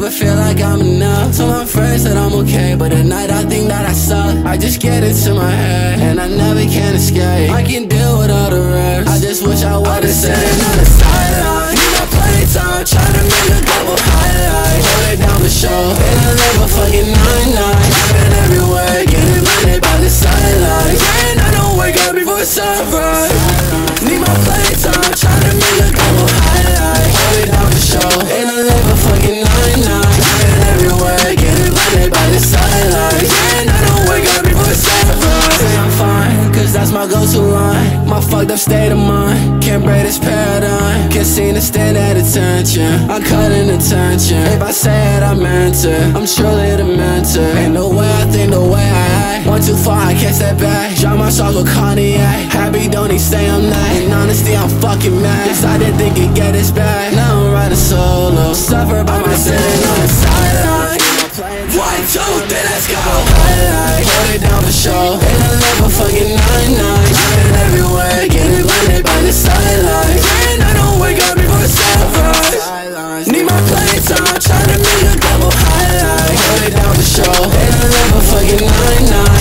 never feel like I'm enough. Told my friends that I'm okay, but at night I think that I suck. I just get into my head, and I never can escape. I can deal with all the rest. I just wish I would've said on the sideline. Need my playtime, trying to make a couple highlights. Hold it down for show, and I live a fucking nine nine. Driving everywhere, getting money by the sidelines. And I don't wake up before sunrise. That's my fucked up state of mind, can't break this paradigm. Can't seem to stand at attention. I'm cutting attention. If I say it, I meant it. I'm truly the mentor. Ain't no way I think the way I act. One too far, I can't step back. Drop my songs with Kanye. Happy don't he say I'm not. In honesty, I'm fucking mad. Guess I didn't think it'd get this bad. Now I'm riding solo. Suffer by myself on the sideline. One, two, three, let's go. Hold it down for show. And I live a fucking. summer trying to make a double highlight. Cut it down the show. Better love a fucking 9-9.